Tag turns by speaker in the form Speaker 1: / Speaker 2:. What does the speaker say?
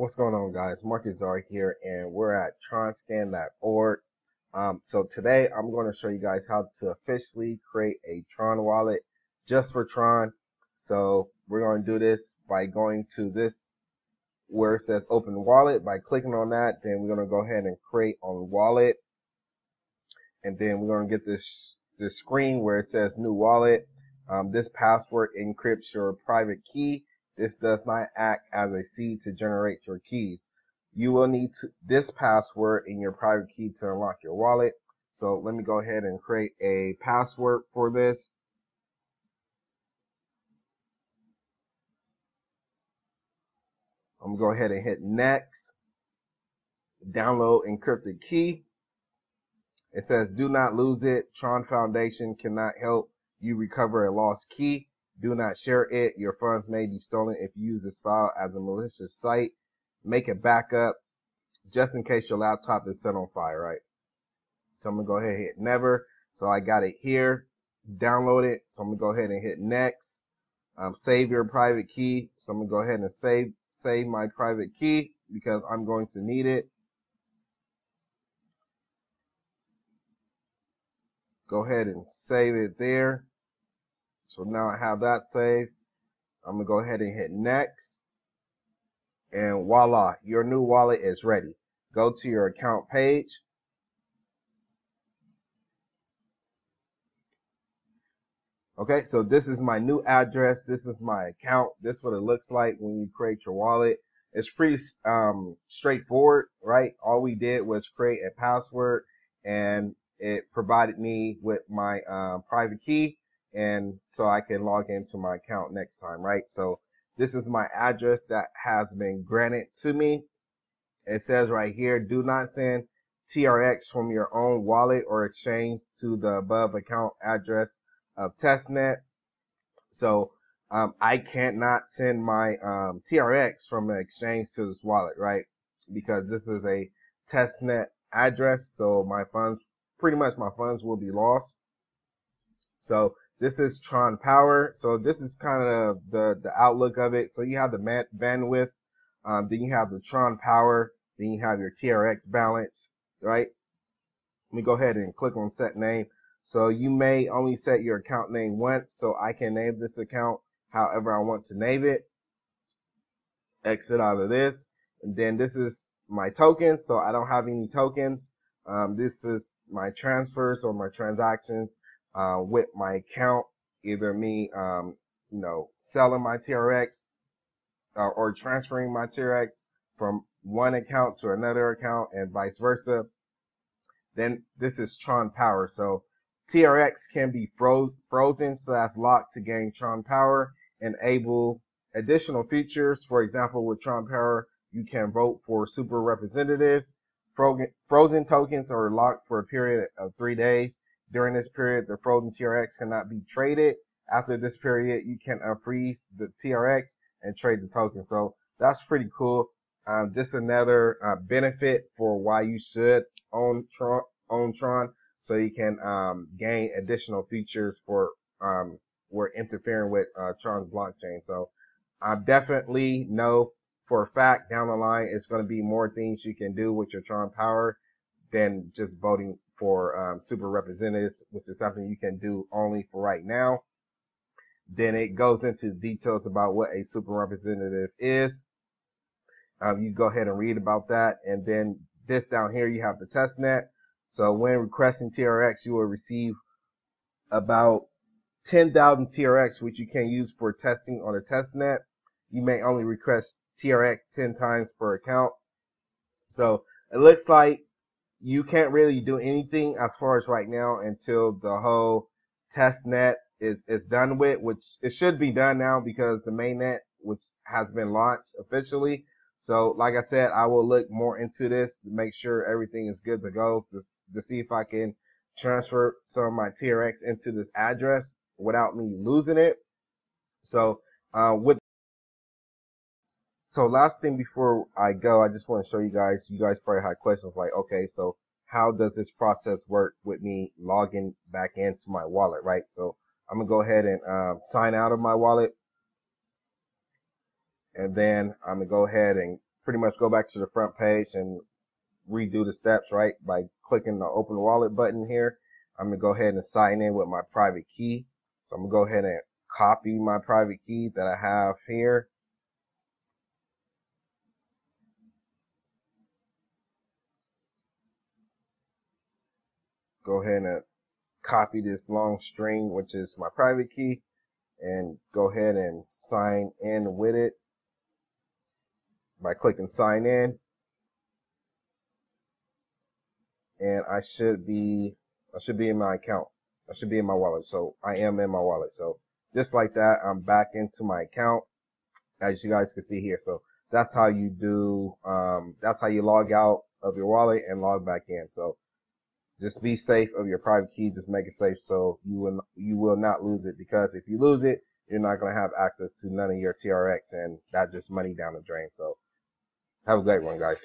Speaker 1: What's going on, guys? Marqus Zar here, and we're at tronscan.org. Um, so today I'm going to show you guys how to officially create a Tron wallet just for Tron. So we're going to do this by going to this where it says open wallet by clicking on that. Then we're going to go ahead and create on wallet. And then we're going to get this, this screen where it says new wallet. Um, this password encrypts your private key. This does not act as a seed to generate your keys. You will need to, this password in your private key to unlock your wallet. So let me go ahead and create a password for this. I'm gonna go ahead and hit next. Download encrypted key. It says do not lose it. Tron Foundation cannot help you recover a lost key. Do not share it. Your funds may be stolen if you use this file as a malicious site. Make a backup just in case your laptop is set on fire, right? So I'm gonna go ahead and hit never. So I got it here. Download it. So I'm gonna go ahead and hit next. Um, save your private key. So I'm gonna go ahead and save save my private key because I'm going to need it. Go ahead and save it there. So now I have that saved. I'm gonna go ahead and hit next. And voila, your new wallet is ready. Go to your account page. Okay, so this is my new address. This is my account. This is what it looks like when you create your wallet. It's pretty um, straightforward, right? All we did was create a password and it provided me with my uh, private key and so I can log into my account next time, right? So this is my address that has been granted to me. It says right here, do not send TRX from your own wallet or exchange to the above account address of testnet. So um, I cannot send my um, TRX from an exchange to this wallet, right? Because this is a testnet address. So my funds, pretty much my funds will be lost. So this is Tron Power. So this is kind of the, the outlook of it. So you have the bandwidth, um, then you have the Tron Power, then you have your TRX balance, right? Let me go ahead and click on set name. So you may only set your account name once. So I can name this account however I want to name it. Exit out of this. And then this is my tokens. So I don't have any tokens. Um, this is my transfers or my transactions uh, with my account, either me, um, you know, selling my TRX uh, or transferring my TRX from one account to another account and vice versa. Then this is Tron Power. So TRX can be fro frozen slash locked to gain Tron Power, enable additional features. For example, with Tron Power, you can vote for super representatives. Frozen tokens are locked for a period of three days. During this period, the frozen TRX cannot be traded. After this period, you can unfreeze the TRX and trade the token. So that's pretty cool. Um, just another uh, benefit for why you should own Tron, own Tron, so you can um, gain additional features for um, we're interfering with uh, Tron's blockchain. So I definitely know for a fact down the line it's going to be more things you can do with your Tron power than just voting for um, super representatives, which is something you can do only for right now. Then it goes into details about what a super representative is. Um, you go ahead and read about that. And then this down here, you have the test net. So when requesting TRX, you will receive about 10,000 TRX, which you can use for testing on a test net. You may only request TRX 10 times per account. So it looks like you can't really do anything as far as right now until the whole test net is, is done with, which it should be done now because the main net, which has been launched officially. So, like I said, I will look more into this to make sure everything is good to go to, to see if I can transfer some of my TRX into this address without me losing it. So, uh, with so last thing before I go, I just want to show you guys, you guys probably had questions like, okay, so how does this process work with me logging back into my wallet, right? So I'm gonna go ahead and um, sign out of my wallet. And then I'm gonna go ahead and pretty much go back to the front page and redo the steps, right? By clicking the open wallet button here. I'm going to go ahead and sign in with my private key. So I'm going to go ahead and copy my private key that I have here. Go ahead and copy this long string, which is my private key, and go ahead and sign in with it by clicking sign in. And I should be, I should be in my account. I should be in my wallet. So I am in my wallet. So just like that, I'm back into my account as you guys can see here. So that's how you do, um, that's how you log out of your wallet and log back in. So just be safe of your private key. Just make it safe so you will you will not lose it because if you lose it, you're not going to have access to none of your TRX and that's just money down the drain. So have a great one, guys.